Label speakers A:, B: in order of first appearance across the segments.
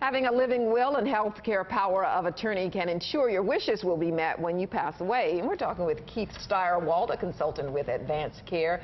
A: Having a living will and health care power of attorney can ensure your wishes will be met when you pass away. And we're talking with Keith Stirewalt, a consultant with Advanced Care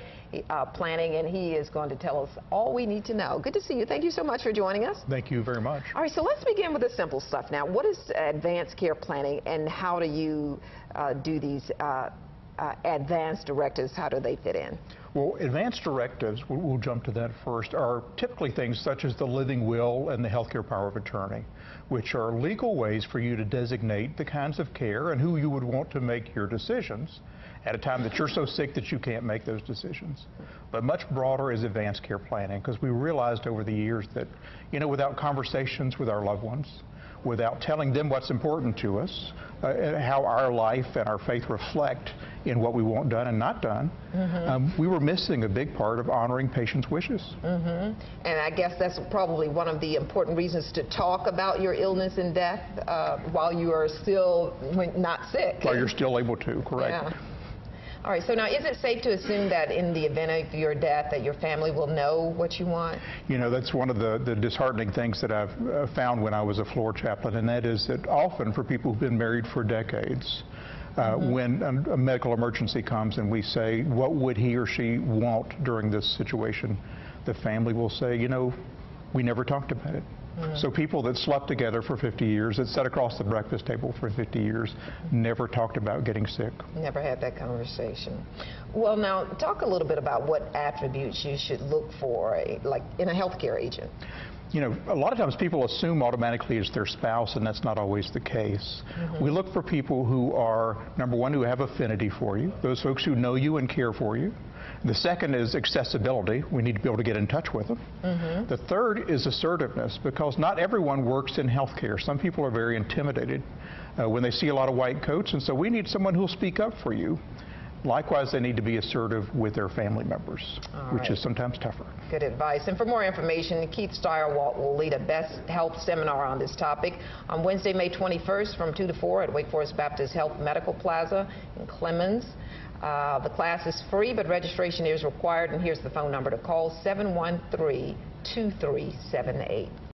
A: uh, Planning, and he is going to tell us all we need to know. Good to see you. Thank you so much for joining us.
B: Thank you very much.
A: All right, so let's begin with the simple stuff now. What is Advanced Care Planning, and how do you uh, do these uh, uh, advanced directives, how do they fit in?
B: Well, advanced directives, we'll, jump to that first, are typically things such as the living will and the healthcare power of attorney, which are legal ways for you to designate the kinds of care and who you would want to make your decisions at a time that you're so sick that you can't make those decisions. But much broader is advanced care planning because we realized over the years that, you know, without conversations with our loved ones, without telling them what's important to us, uh, how our life and our faith reflect in what we want done and not done, mm -hmm. um, we were missing a big part of honoring patients' wishes.
A: Mm -hmm. And I guess that's probably one of the important reasons to talk about your illness and death uh, while you are still not sick.
B: While you're still able to, correct.
A: Yeah. All right, so now is it safe to assume that in the event of your death that your family will know what you want?
B: You know, that's one of the, the disheartening things that I've uh, found when I was a floor chaplain, and that is that often for people who've been married for decades, uh, mm -hmm. when a, a, medical emergency comes and we say, what would he or she want during this situation, the family will say, you know, we never talked about it. So people that slept together for 50 years, that sat across the breakfast table for 50 years, never talked about getting sick.
A: Never had that conversation. Well, now talk a little bit about what attributes you should look for, like in a healthcare agent
B: you know, a lot of times people assume automatically it's their spouse, and that's not always the case. Mm -hmm. We look for people who are, number one, who have affinity for you, those folks who know you and care for you. The second is accessibility. We need to be able to get in touch with them. Mm -hmm. The third is assertiveness, because not everyone works in healthcare. Some people are very intimidated uh, when they see a lot of white coats, and so we need someone who'll speak up for you. Likewise, they need to be assertive with their family members, which is sometimes tougher.
A: Good advice. And for more information, Keith Stirewalt will lead a best health seminar on this topic on Wednesday, May 21st from 2 to 4 at Wake Forest Baptist Health Medical Plaza in Clemmons. Uh, the class is free, but registration is required. And here's the phone number to call 713 2378.